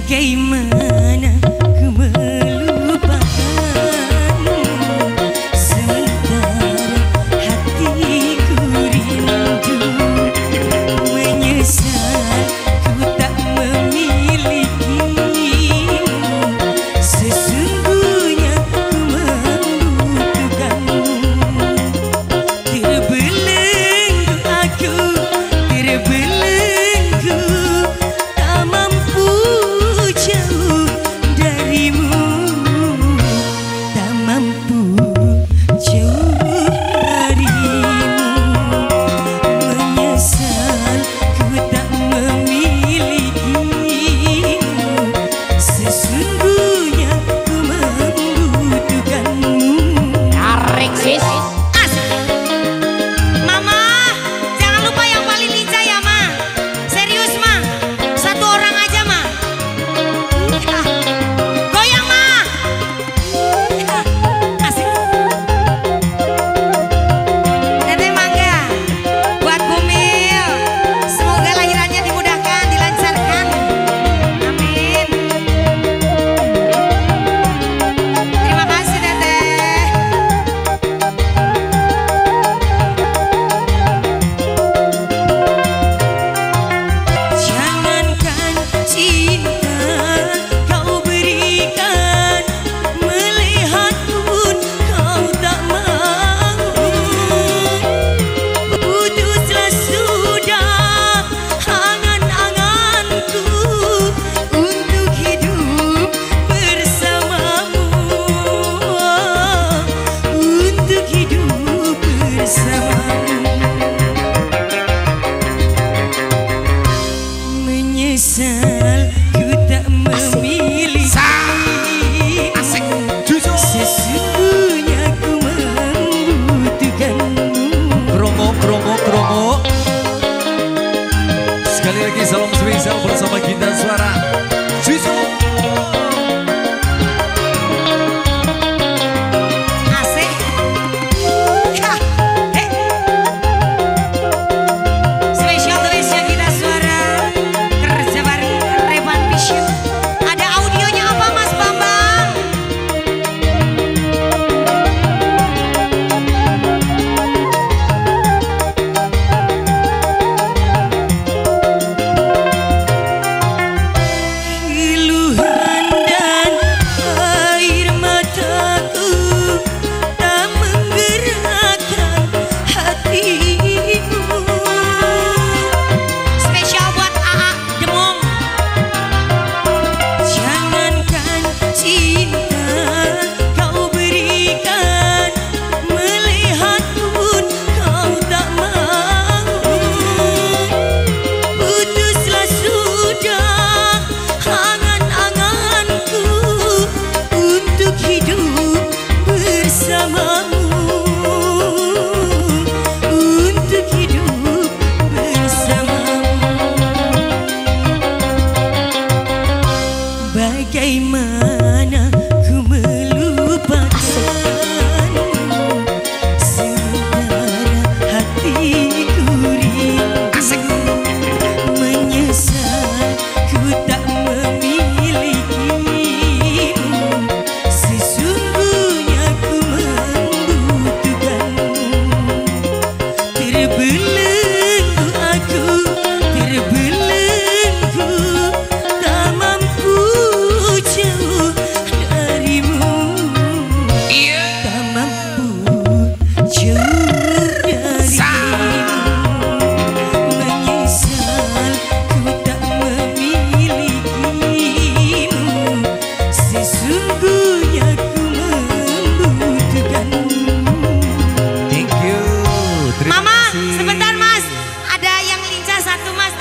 bagaimana kemana él.